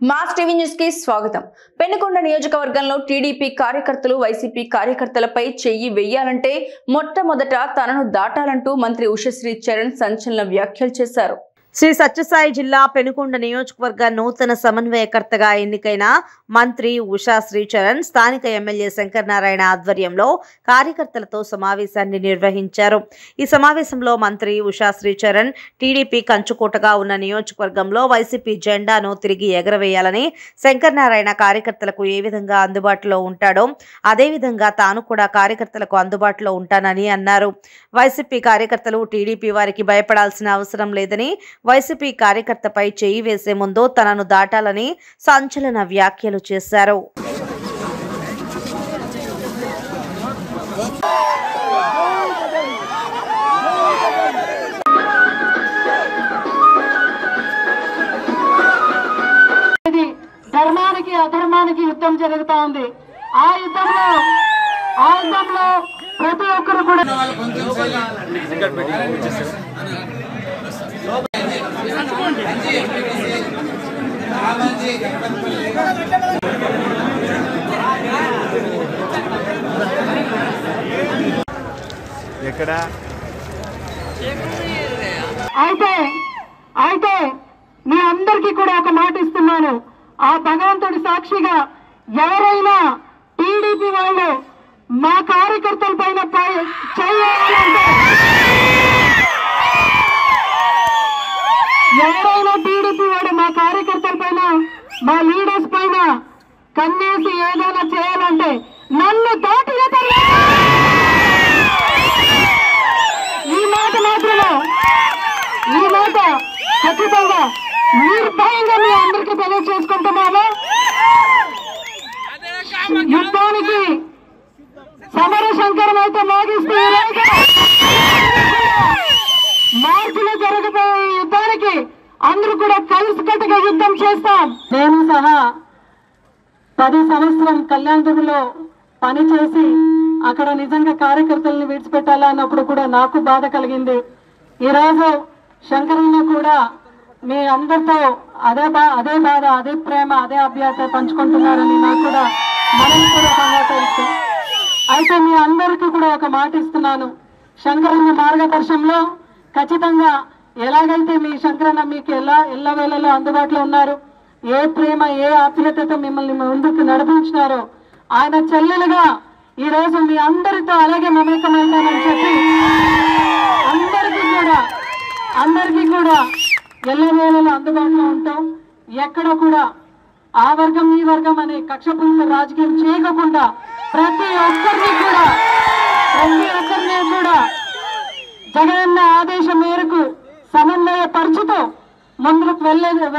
Mass TV న్యూస్కి స్వాగతం. పెనుకొండ నియోజకవర్గంలో టీడీపీ కార్యకర్తలు వైసీపీ కార్యకర్తలపై చెయ్యి వెయ్యాలంటే మొట్టమొదట తనను దాటాలంటూ మంత్రి ఉషశ్రీ చరణ్ సంచలన వ్యాఖ్యలు చేశారు. శ్రీ సత్యసాయి జిల్లా పెనుకొండ నియోజకవర్గ నూతన సమన్వయకర్తగా ఎన్నికైన మంత్రి ఉషా శ్రీచరణ్ స్థానిక ఎమ్మెల్యే శంకర్ నారాయణ ఆధ్వర్యంలో కార్యకర్తలతో సమావేశాన్ని నిర్వహించారు. ఈ సమావేశంలో మంత్రి ఉషా శ్రీచరణ్ టీడీపీ కంచుకోటగా ఉన్న నియోజకవర్గంలో వైసీపీ జెండాను తిరిగి ఎగరవేయాలని శంకర్ నారాయణ కార్యకర్తలకు ఏ విధంగా అందుబాటులో ఉంటాడో అదేవిధంగా తాను కూడా కార్యకర్తలకు అందుబాటులో ఉంటానని అన్నారు. వైసీపీ కార్యకర్తలు టీడీపీ వారికి భయపడాల్సిన అవసరం లేదని వైసీపీ కార్యకర్తపై చేయి వేసే ముందు తనను దాటాలని సంచలన వ్యాఖ్యలు చేశారు. ఇది ధర్మానికి అధర్మానికి యుద్ధం జరుగుతా ఉంది. ఆ యుద్ధంలో ఆ యుద్ధంలో ప్రతి ఒక్కరు కూడా ఇక్కడ అయితే అయితే మీ అందరికీ కూడా ఒక మాట ఇస్తున్నాను. ఆ భగవంతుడి సాక్షిగా ఎవరైనా టీడీపీ వాళ్ళు మా కార్యకర్తల పైన చేయాలంటే ఎవరైనా టీడీపీ వాడు మా కార్యకర్తల పైన మా లీడర్స్ పైన కన్నేసి ఏదైనా చేయాలంటే నన్ను దాటిన నిర్భయంగా మీ అందరికీ తెలియజేసుకుంటున్నాను యుద్ధానికి సమర శంకరం అయితే మోగిస్తూ ఈ రోజు మార్చిలో జరగబోయే యుద్ధానికి అందరూ కూడా కలిసికట్టుగా యుద్ధం చేస్తాం. నేను సహా పది సంవత్సరం కళ్యాణదుర్గలో పనిచేసి అక్కడ నిజంగా కార్యకర్తలను విడిచిపెట్టాలన్నప్పుడు కూడా నాకు బాధ కలిగింది. ఈరోజు శంకరన్న కూడా మీ అందరితో అదే బా అదే బాధ అదే ప్రేమ అదే అభ్యాస పంచుకుంటున్నారని నాకు కూడా మనం కూడా సంఘటన అయితే మీ అందరికీ కూడా ఒక మాట ఇస్తున్నాను. శంకరన్న మార్గదర్శనంలో ఖచ్చితంగా ఎలాగైతే మీ శంకరన్న మీకు ఎలా ఎల్లవేళలో అందుబాటులో ఉన్నారు ఏ ప్రేమ ఏ ఆప్యాయతతో మిమ్మల్ని ముందుకు నడిపించినారో ఆయన చెల్లెలుగా ఈరోజు మీ అందరితో అలాగే మమేకమవుతానని చెప్పి అందరికీ కూడా అందరికీ కూడా ఎల్లవేళలో అందుబాటులో ఉంటాం. ఎక్కడ కూడా ఆ వర్గం ఈ వర్గం అనే కక్షపూరిత రాజకీయం చేయకుండా ప్రతి ఒక్కరిని కూడా ప్రతి ఒక్కరిని కూడా జగనన్న ఆదేశం మేరకు సమన్వయ పరచుతూ ముందుకు వెళ్ళే